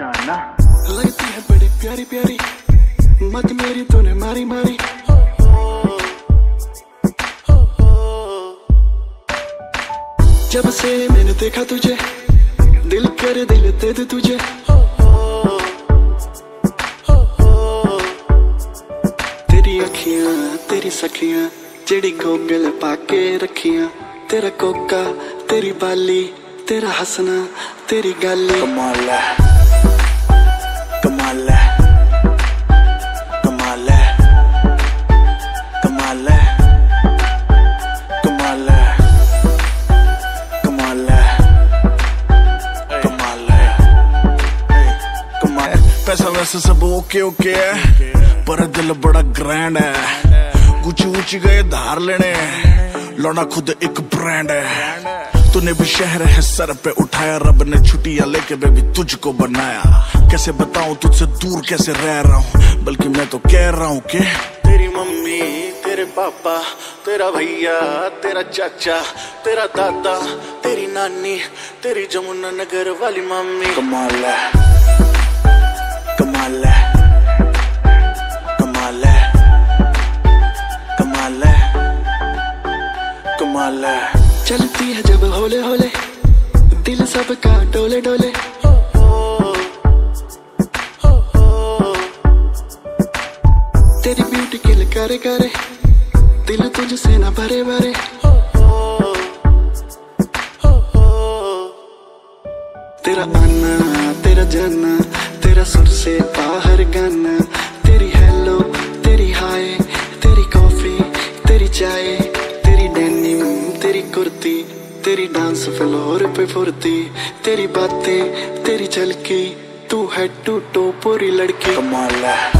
लगती है बड़ी प्यारी प्यारी मत मेरी तूने मारी मारी। जब से मैंने देखा तुझे दिल कर दिल दे दे तुझे। तेरी अखियाँ तेरी सखियाँ जेड़ी गोगल पाके रखियाँ। तेरा कोका तेरी बाली तेरा हंसना तेरी गाली। कमाल है। पैसा वैसे सब ओके ओके है। पर दिल बड़ा ग्रैंड है। गुची ऊँची गए धार लेने। लौना खुद एक ब्रांड है। तूने भी शहर है सर पे उठाया। रब ने छुट्टियाँ लेके बेबी तुझको बनाया। कैसे बताऊँ तुझसे दूर कैसे रह रहा हूँ? बल्कि मैं तो कह रहा हूँ कि तेरी मम्मी तेरे पापा तेरा भैया तेरा चाचा तेरा दादा तेरी नानी तेरी जमुना नगर वाली मम्मी कमाल है। कमाल है कमाल है कमाल है कमाल है चलती है जब होले होले दिल सबका डोले डोले। तेरी ब्यूटी किल करे करे दिल तुझसे ना भरे भरे। तेरा आना तेरा जाना चाय तेरी डेनिम तेरी कुर्ती, तेरी डांस फ्लोर पे फुर्ती, तेरी बातें, तेरी झलकी, तू है टू टो पूरी लड़की। कमाल